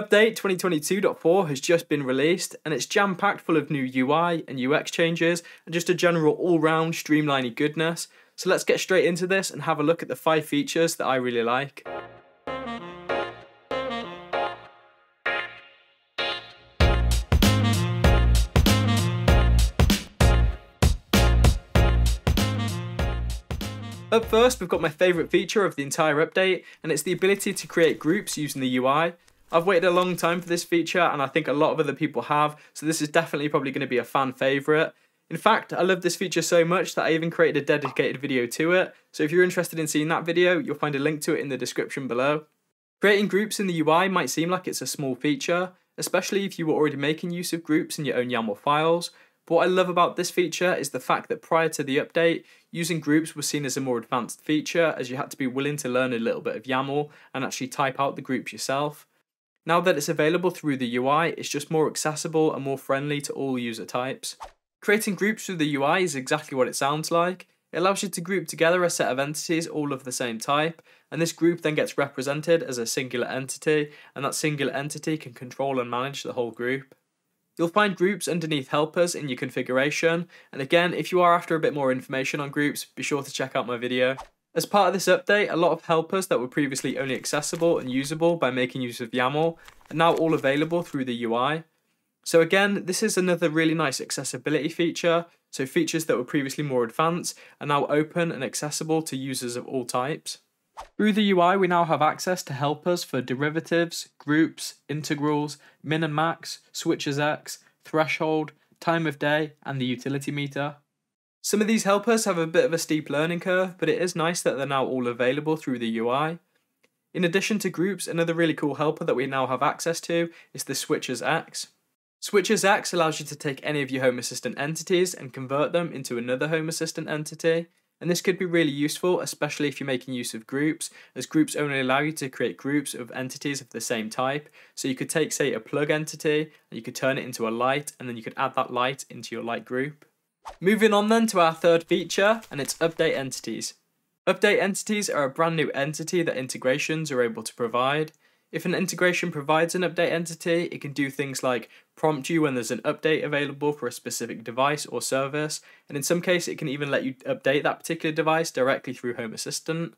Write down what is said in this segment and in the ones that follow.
Update 2022.4 has just been released and it's jam packed full of new UI and UX changes and just a general all round streamlining goodness. So let's get straight into this and have a look at the 5 features that I really like. Up first, we've got my favourite feature of the entire update, and it's the ability to create groups using the UI. I've waited a long time for this feature, and I think a lot of other people have, so this is definitely probably going to be a fan favourite. In fact, I love this feature so much that I even created a dedicated video to it, so if you're interested in seeing that video, you'll find a link to it in the description below. Creating groups in the UI might seem like it's a small feature, especially if you were already making use of groups in your own YAML files, but what I love about this feature is the fact that prior to the update, using groups was seen as a more advanced feature as you had to be willing to learn a little bit of YAML and actually type out the groups yourself. Now that it's available through the UI, it's just more accessible and more friendly to all user types. Creating groups through the UI is exactly what it sounds like. It allows you to group together a set of entities all of the same type, and this group then gets represented as a singular entity, and that singular entity can control and manage the whole group. You'll find groups underneath helpers in your configuration, and again, if you are after a bit more information on groups, be sure to check out my video. As part of this update, a lot of helpers that were previously only accessible and usable by making use of YAML are now all available through the UI. So again, this is another really nice accessibility feature, so features that were previously more advanced are now open and accessible to users of all types. Through the UI, we now have access to helpers for derivatives, groups, integrals, min and max, switch as X, threshold, time of day, and the utility meter. Some of these helpers have a bit of a steep learning curve, but it is nice that they're now all available through the UI. In addition to groups, another really cool helper that we now have access to is the Switch as X. Switch as X allows you to take any of your Home Assistant entities and convert them into another Home Assistant entity. And this could be really useful, especially if you're making use of groups, as groups only allow you to create groups of entities of the same type. So you could take, say, a plug entity, and you could turn it into a light, and then you could add that light into your light group. Moving on then to our third feature, and it's update entities. Update entities are a brand new entity that integrations are able to provide. If an integration provides an update entity, it can do things like prompt you when there's an update available for a specific device or service, and in some cases it can even let you update that particular device directly through Home Assistant.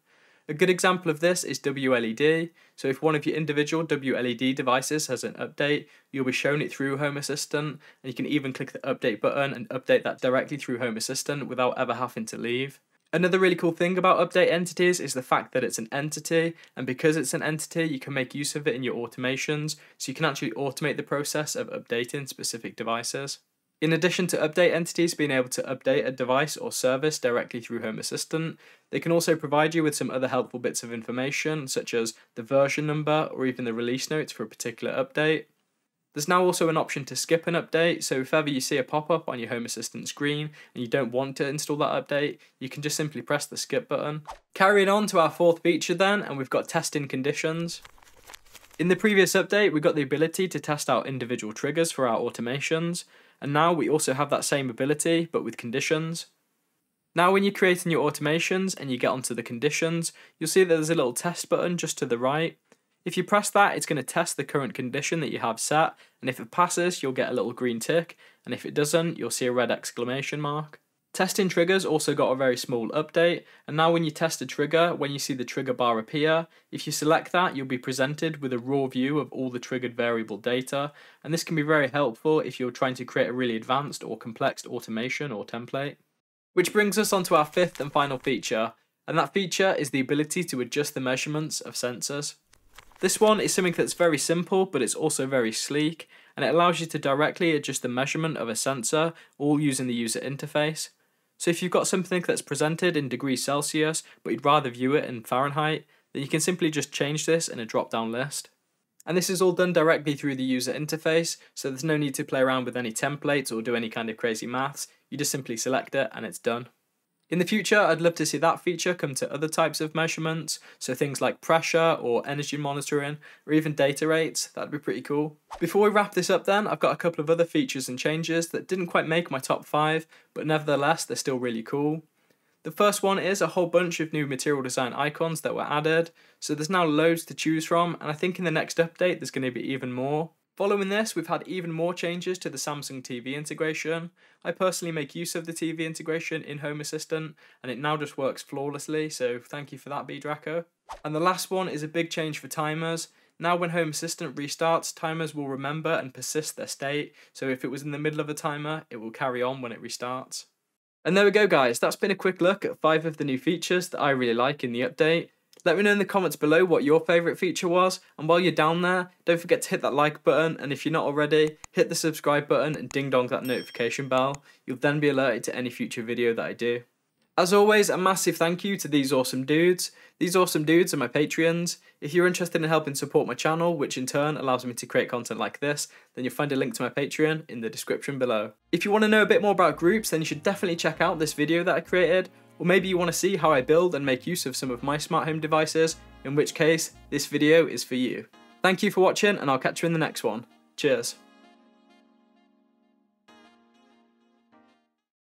A good example of this is WLED. So if one of your individual WLED devices has an update, you'll be shown it through Home Assistant, and you can even click the update button and update that directly through Home Assistant without ever having to leave. Another really cool thing about update entities is the fact that it's an entity, and because it's an entity, you can make use of it in your automations, so you can actually automate the process of updating specific devices. In addition to update entities being able to update a device or service directly through Home Assistant, they can also provide you with some other helpful bits of information, such as the version number or even the release notes for a particular update. There's now also an option to skip an update, so if ever you see a pop-up on your Home Assistant screen and you don't want to install that update, you can just simply press the skip button. Carrying on to our fourth feature then, and we've got testing conditions. In the previous update, we got the ability to test out individual triggers for our automations, and now we also have that same ability, but with conditions. Now when you're creating your automations and you get onto the conditions, you'll see that there's a little test button just to the right, if you press that, it's going to test the current condition that you have set, and if it passes, you'll get a little green tick, and if it doesn't, you'll see a red exclamation mark. Testing triggers also got a very small update, and now when you test a trigger, when you see the trigger bar appear, if you select that, you'll be presented with a raw view of all the triggered variable data, and this can be very helpful if you're trying to create a really advanced or complex automation or template. Which brings us on to our fifth and final feature, and that feature is the ability to adjust the measurements of sensors. This one is something that's very simple, but it's also very sleek, and it allows you to directly adjust the measurement of a sensor, all using the user interface. So if you've got something that's presented in degrees Celsius, but you'd rather view it in Fahrenheit, then you can simply just change this in a drop-down list. And this is all done directly through the user interface, so there's no need to play around with any templates or do any kind of crazy maths, you just simply select it and it's done. In the future, I'd love to see that feature come to other types of measurements, so things like pressure or energy monitoring, or even data rates, that'd be pretty cool. Before we wrap this up then, I've got a couple of other features and changes that didn't quite make my top 5, but nevertheless they're still really cool. The first one is a whole bunch of new material design icons that were added, so there's now loads to choose from, and I think in the next update there's going to be even more. Following this, we've had even more changes to the Samsung TV integration. I personally make use of the TV integration in Home Assistant, and it now just works flawlessly, so thank you for that, BDraco. And the last one is a big change for timers. Now when Home Assistant restarts, timers will remember and persist their state, so if it was in the middle of a timer, it will carry on when it restarts. And there we go guys, that's been a quick look at 5 of the new features that I really like in the update. Let me know in the comments below what your favourite feature was, and while you're down there, don't forget to hit that like button, and if you're not already, hit the subscribe button and ding dong that notification bell. You'll then be alerted to any future video that I do. As always, a massive thank you to these awesome dudes. These awesome dudes are my Patreons. If you're interested in helping support my channel, which in turn allows me to create content like this, then you'll find a link to my Patreon in the description below. If you want to know a bit more about groups, then you should definitely check out this video that I created, or maybe you want to see how I build and make use of some of my smart home devices, in which case, this video is for you. Thank you for watching, and I'll catch you in the next one. Cheers.